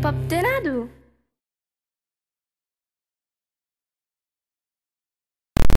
힙합들